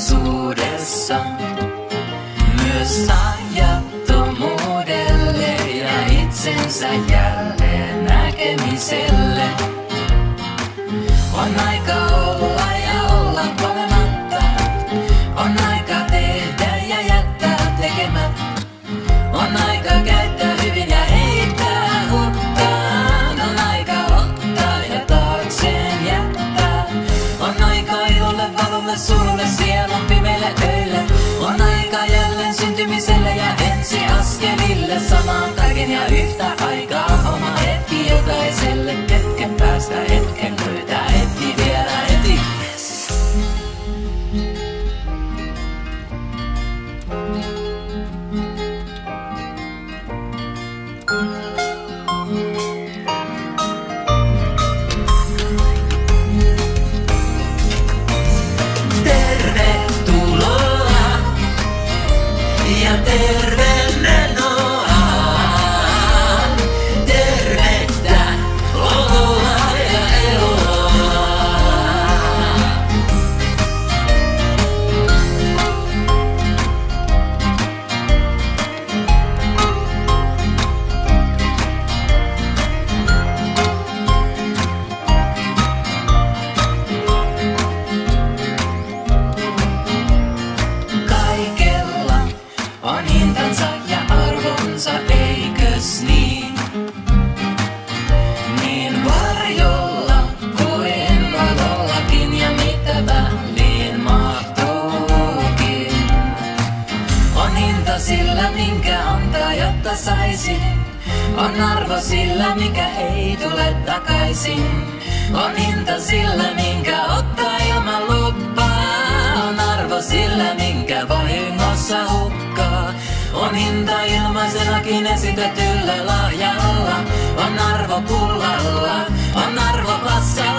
zoressa Myös ajattomuudelle ja itsensä jälleen näkemiselle On aika olla aika jälleen syntymiselle ja ensi askelille. Samaan kaiken ja yhtä aikaa oma hetki jokaiselle. Ja arvonsa, eikös niin? Niin varjolla kuin valollakin ja mitä väliin mahtuukin. On hinta sillä, minkä antaa, jotta saisi. On arvo sillä, mikä ei tule takaisin. On hinta sillä, minkä ottaa ilmaisellakin esitetyllä lahjalla. On arvo pullalla, on arvo passalla.